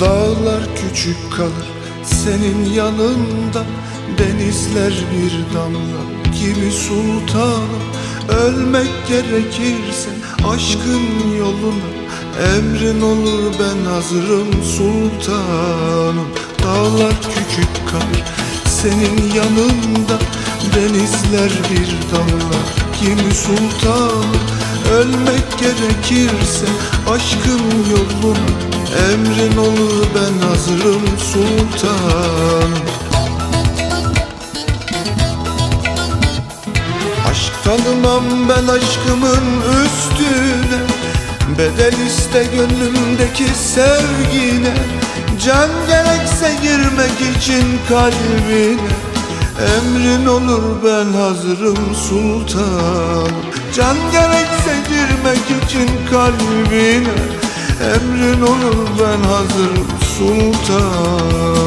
Dağlar küçük kalır senin yanında Denizler bir damla gibi sultanım. Ölmek gerekirse aşkın yoluna Emrin olur ben hazırım sultanım. Dağlar küçük kalır senin yanında Denizler bir damla gibi sultanım. Ölmek gerekirse aşkın yoluna Emrin olur ben hazırım sultanım Aşk tanımam ben aşkımın üstüne Bedel iste gönlümdeki sevgine. Can gerekse girmek için kalbine. Emrin olur ben hazırım sultanım Can gerekse girmek için kalbine Emrin olur ben hazırım sultanım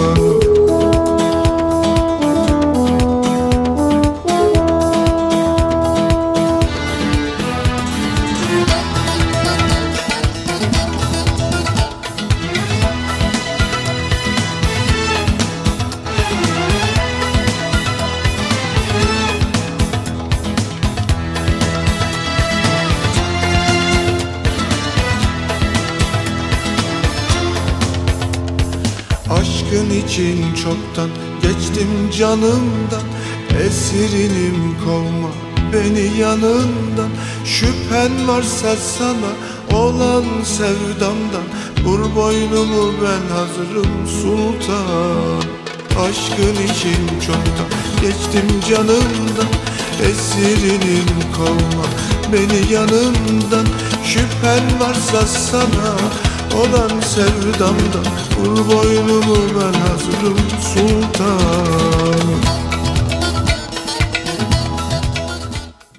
Aşkın için çoktan geçtim canımdan. Esirinim kovma beni yanından. Şüphen varsa sana olan sevdamdan. Vur boynumu ben hazırım sultan. Aşkın için çoktan geçtim canımdan. Esirinim kovma beni yanından. Şüphen varsa sana olan sevdamdan Vur boynumu ben hazırım sultanım